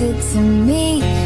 wanted to me